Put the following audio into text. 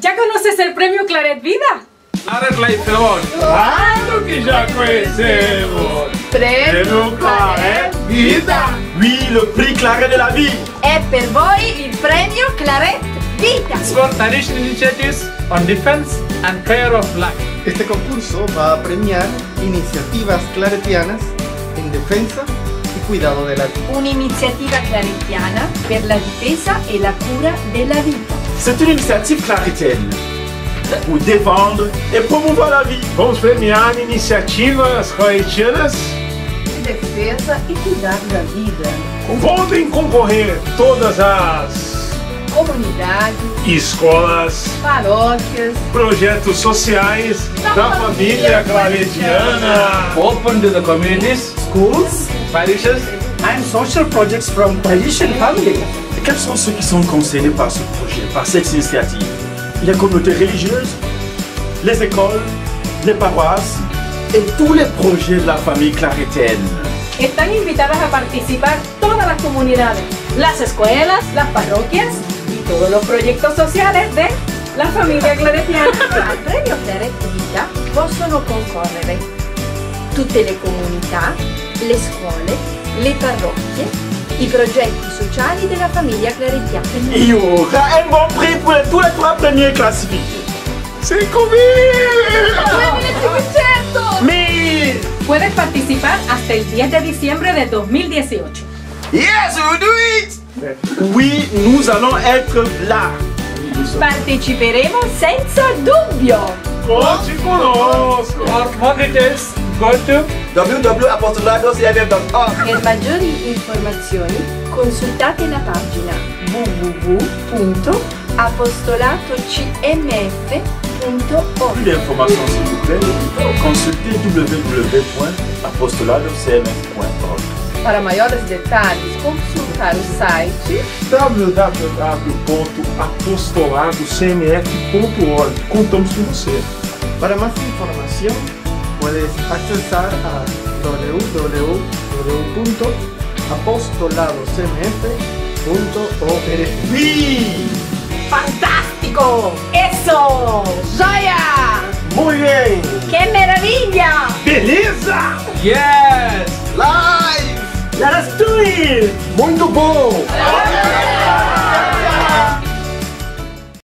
¿Ya conoces el premio Claret Vida? Claret Life Award. Claro que já conhecemos! Prêmio Claret Vida! Oui, le prix Claret de la vie! È per voi il premio Claret Vita! For traditional initiatives on defense and care of life. Este concurso va a premiar iniciativas claretianas en defensa y cuidado de la vida. Un'iniziativa claretiana per la difesa e la cura della vita. C'est une initiative claretienne pour défendre et promouvoir la vie. Vamos premiar iniciativas claretianas. Defesa e cuidar da vida. Podem concorrer todas as Comunidades, escolas, paróquias, projetos sociais da família claretiana. Open to the communities, schools parishes, and social projects from tradition family. Et quels sont ceux qui sont concernés par ce projet, par cette initiative? Les communautés religieuses, les écoles, les paroisses et tous les projets de la famille claretienne. Están invitadas a participar todas las comunidades, las escuelas, las parroquias y todos los proyectos sociales de la familia claretiana. Al premio Claret Vita possono concorrere tutte le comunità, le scuole, le parrocchie, i progetti sociali della famiglia claretiana. Il y aura un bon prix pour les- tous les trois premiers classifiés. 5.500! Mais Puedes participar hasta el 10 de diciembre de 2018. yes, we do it Oui, nous allons être là. Parteciperemo senza dubbio! Conte conosco! details, go to www.apostoladocmf.org Per maggiori informazioni consultate la pagina www.apostolatocmf.org Plus d'informations s'il vous plaît, consultez www.apostoladocmf.org Para maiores detalhes, consultar o site www.apostoladocmf.org. Contamos com você. Para más información puedes accesar a www.apostoladocmf.org. ¡Fantástico! ¡Eso! Joia! Muy bien ¡Qué maravilla! Beleza! yes! Live Let us do it! Muito bom!